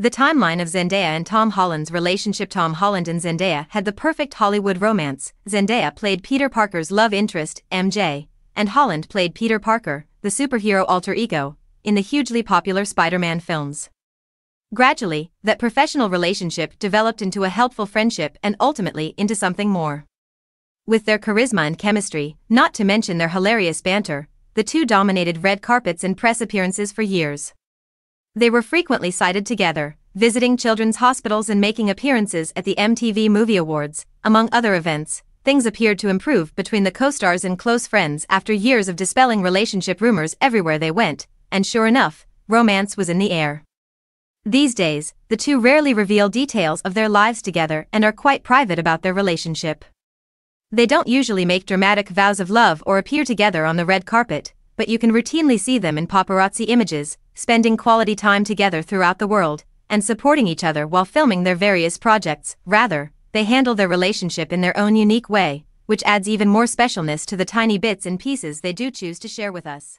The timeline of Zendaya and Tom Holland's relationship Tom Holland and Zendaya had the perfect Hollywood romance. Zendaya played Peter Parker's love interest, MJ, and Holland played Peter Parker, the superhero alter ego, in the hugely popular Spider Man films. Gradually, that professional relationship developed into a helpful friendship and ultimately into something more. With their charisma and chemistry, not to mention their hilarious banter, the two dominated red carpets and press appearances for years. They were frequently sighted together, visiting children's hospitals and making appearances at the MTV Movie Awards, among other events. Things appeared to improve between the co stars and close friends after years of dispelling relationship rumors everywhere they went, and sure enough, romance was in the air. These days, the two rarely reveal details of their lives together and are quite private about their relationship. They don't usually make dramatic vows of love or appear together on the red carpet, but you can routinely see them in paparazzi images, spending quality time together throughout the world, and supporting each other while filming their various projects. Rather, they handle their relationship in their own unique way, which adds even more specialness to the tiny bits and pieces they do choose to share with us.